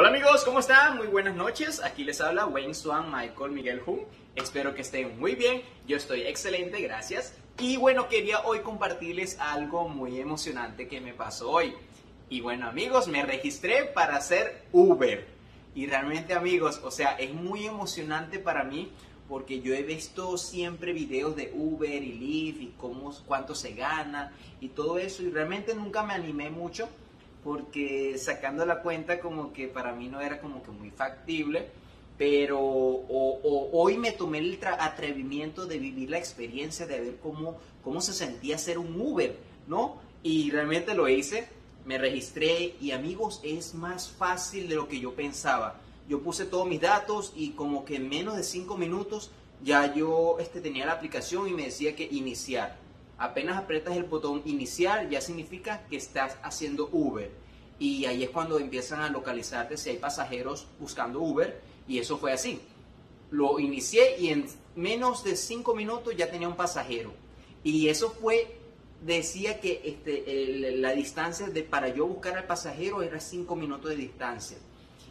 Hola amigos, ¿cómo están? Muy buenas noches. Aquí les habla Wayne Swan Michael Miguel Hung. Espero que estén muy bien. Yo estoy excelente, gracias. Y bueno, quería hoy compartirles algo muy emocionante que me pasó hoy. Y bueno amigos, me registré para hacer Uber. Y realmente amigos, o sea, es muy emocionante para mí porque yo he visto siempre videos de Uber y Lyft y cómo, cuánto se gana y todo eso y realmente nunca me animé mucho porque sacando la cuenta como que para mí no era como que muy factible, pero hoy me tomé el atrevimiento de vivir la experiencia de ver cómo, cómo se sentía ser un Uber, ¿no? Y realmente lo hice, me registré y amigos, es más fácil de lo que yo pensaba. Yo puse todos mis datos y como que en menos de cinco minutos ya yo este, tenía la aplicación y me decía que iniciar apenas aprietas el botón inicial ya significa que estás haciendo Uber. Y ahí es cuando empiezan a localizarte si hay pasajeros buscando Uber. Y eso fue así. Lo inicié y en menos de 5 minutos ya tenía un pasajero. Y eso fue, decía que este, la distancia de, para yo buscar al pasajero era 5 minutos de distancia.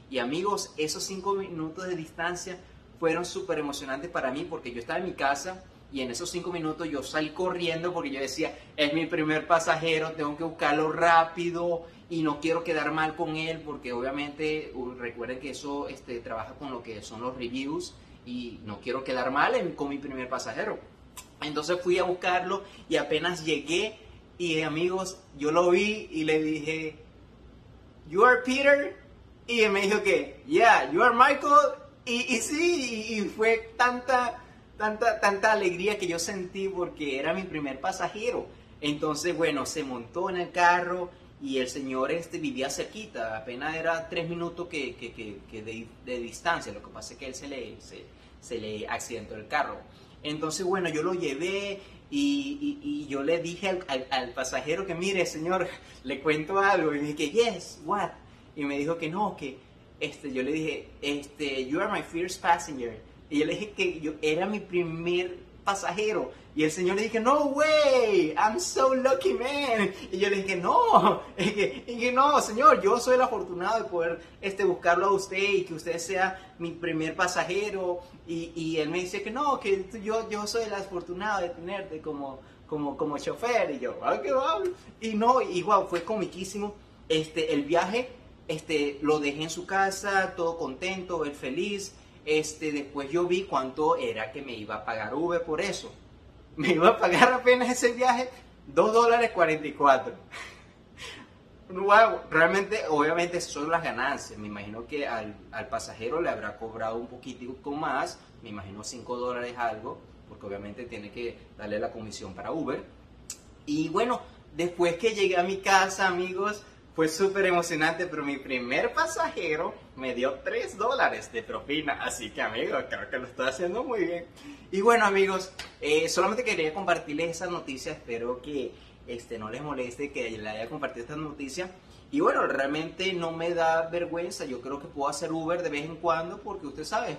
Y amigos, esos 5 minutos de distancia fueron súper emocionantes para mí porque yo estaba en mi casa y en esos cinco minutos yo salí corriendo porque yo decía, es mi primer pasajero, tengo que buscarlo rápido y no quiero quedar mal con él porque obviamente recuerden que eso este, trabaja con lo que son los reviews y no quiero quedar mal con mi primer pasajero. Entonces fui a buscarlo y apenas llegué y amigos, yo lo vi y le dije, You are Peter? Y me dijo que, Yeah, you are Michael. Y, y sí, y fue tanta tanta, tanta alegría que yo sentí porque era mi primer pasajero. Entonces, bueno, se montó en el carro y el señor este vivía cerquita, apenas era tres minutos que, que, que, de, distancia, lo que pasa es que él se le, se, le accidentó el carro. Entonces, bueno, yo lo llevé y, y, yo le dije al, al, pasajero que, mire, señor, le cuento algo. Y me dije, yes, what? Y me dijo que no, que este, yo le dije, este, you are my first passenger. Y yo le dije que yo era mi primer pasajero. Y el señor le dije, no way, I'm so lucky man. Y yo le dije, no, y que, no, señor, yo soy el afortunado de poder este, buscarlo a usted y que usted sea mi primer pasajero. Y, y él me dice que no, que yo, yo soy el afortunado de tenerte como, como, como chofer. Y yo, wow, qué wow. Y no, igual fue comiquísimo. Este, el viaje, este, lo dejé en su casa, todo contento, él feliz. Este, después yo vi cuánto era que me iba a pagar Uber por eso. Me iba a pagar apenas ese viaje 2 dólares 44. Wow, realmente, obviamente, son las ganancias. Me imagino que al, pasajero le habrá cobrado un poquitico más, me imagino 5 dólares algo, porque obviamente tiene que darle la comisión para Uber. Y bueno, después que llegué a mi casa, amigos, fue súper emocionante, pero mi primer pasajero me dio 3 dólares de propina. Así que, amigos, creo que lo estoy haciendo muy bien. Y bueno, amigos, eh, solamente quería compartirles esa noticia. Espero que este, no les moleste que le haya compartido esta noticia. Y bueno, realmente no me da vergüenza. Yo creo que puedo hacer Uber de vez en cuando porque usted sabe,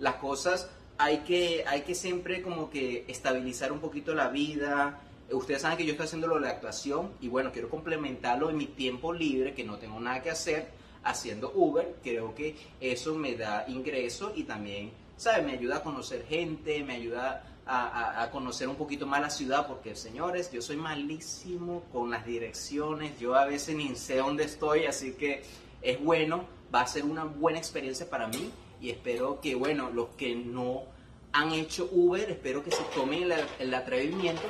las cosas hay que, hay que siempre como que estabilizar un poquito la vida Ustedes saben que yo estoy haciendo lo de la actuación y bueno, quiero complementarlo en mi tiempo libre, que no tengo nada que hacer, haciendo Uber. Creo que eso me da ingreso y también, ¿sabes? Me ayuda a conocer gente, me ayuda a, conocer un poquito más la ciudad, porque señores, yo soy malísimo con las direcciones, yo a veces ni sé dónde estoy, así que es bueno, va a ser una buena experiencia para mí y espero que, bueno, los que no han hecho Uber, espero que se tomen el atrevimiento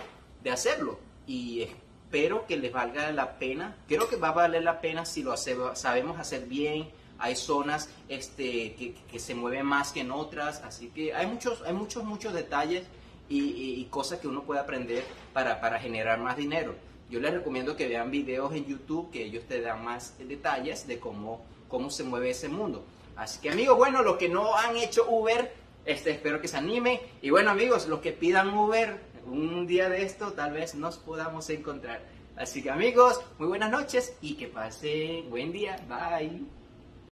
de hacerlo. Y espero que les valga la pena. Creo que va a valer la pena si lo hace, sabemos hacer bien. Hay zonas este, que, se mueven más que en otras. Así que hay muchos, hay muchos, muchos detalles y, cosas que uno puede aprender para, para generar más dinero. Yo les recomiendo que vean videos en YouTube que ellos te dan más detalles de cómo, cómo se mueve ese mundo. Así que amigos, bueno, los que no han hecho Uber, este, espero que se animen. Y bueno amigos, los que pidan Uber, un día de esto tal vez nos podamos encontrar. Así que amigos, muy buenas noches y que pasen buen día. Bye.